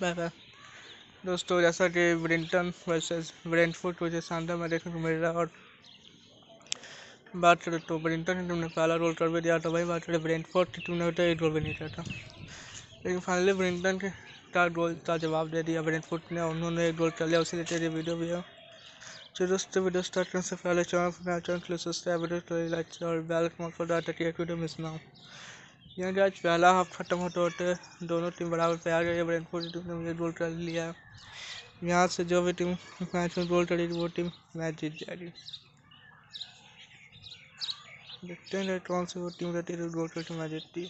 Bye दोस्तों, जैसा कि ब्रिंटन वर्सेस ब्रेंटफुट मुझे शानदार में देखने को मिल रहा और बात करें तो ब्रिंटन ने तुमने पहला रोल कर भी दिया तो वही बात करें ब्रेंटफोर्ड की टीम ने तो एक गोल भी नहीं किया था। लेकिन फाइनली ब्रिंटन के का गोल का जवाब दे दिया ब्रेंटफोर्ड ने उन्होंने एक गोल कर लिया। उसी रिलेटेड वीडियो भी है। तो दोस्तों वीडियो स्टार्ट करने से पहले channel channel subscribe video like और बेल को कर डाटा कि वीडियो मिस ना हो। यहाँ आज पहला हाफ़ खत्म होते होते दोनों टीम बराबर पे आ गई ब्रेंटफोर्ड टीम ने मुझे गोल कर लिया। यहाँ से जो भी टीम मैच में गोल करेगी वो टीम मैच जीत जाएगी देखते हैं कौन सी वो टीम रहती है गोल करके मैच जीतती है।